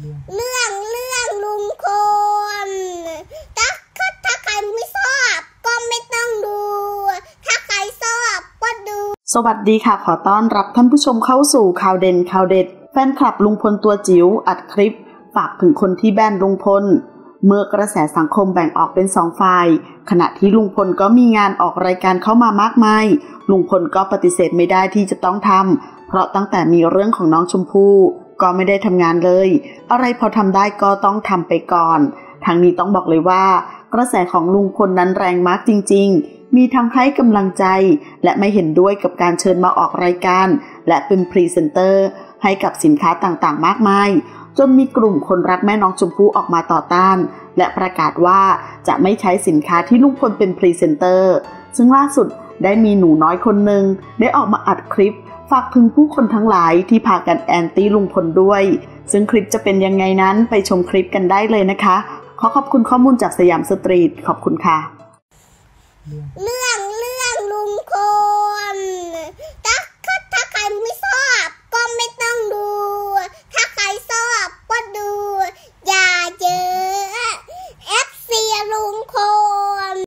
เรื่องเรื่องลุงพลถ้าถ้าใครไม่ชอบ ก็ไม่ต้องดู ถ้าใครชอบก็ดู สวัสดีค่ะขอต้อนรับท่านผู้ชมเข้าสู่ข่าวเด่นข่าวเด็ด แฟนคลับลุงพลตัวจิ๋วอัดคลิป ฝากถึงคนที่แบนลุงพล เมื่อกระแสสังคมแบ่งออกเป็นสองฝ่าย ขณะที่ลุงพลก็มีงานออกรายการเข้ามามากมายลุงพลก็ปฏิเสธไม่ได้ที่จะต้องทำเพราะตั้งแต่มีเรื่องของน้องชมพู่ ก็ไม่ได้ทำงานเลย อะไรพอทำได้ก็ต้องทำไปก่อน ทั้งนี้ต้องบอกเลยว่า กระแสของลุงพลนั้นแรงมากจริง ๆ มีทั้งให้กำลังใจ และไม่เห็นด้วยกับการเชิญมาออกรายการ และเป็นพรีเซนเตอร์ ให้กับสินค้าต่างๆ มากมาย จนมีกลุ่มคนรักแม่น้องชมพู่ออกมาต่อต้าน และประกาศว่าจะไม่ใช้สินค้าที่ลุงพลเป็นพรีเซนเตอร์ ซึ่งล่าสุดได้มีหนูน้อยคนหนึ่งได้ออกมาอัดคลิป ฝากถึงผู้คนทั้งหลายที่พากันแอนตี้ลุงพลด้วย ซึ่งคลิปจะเป็นยังไงนั้นไปชมคลิปกันได้เลยนะคะ ขอขอบคุณข้อมูลจากสยามสตรีท ขอบคุณค่ะเมื่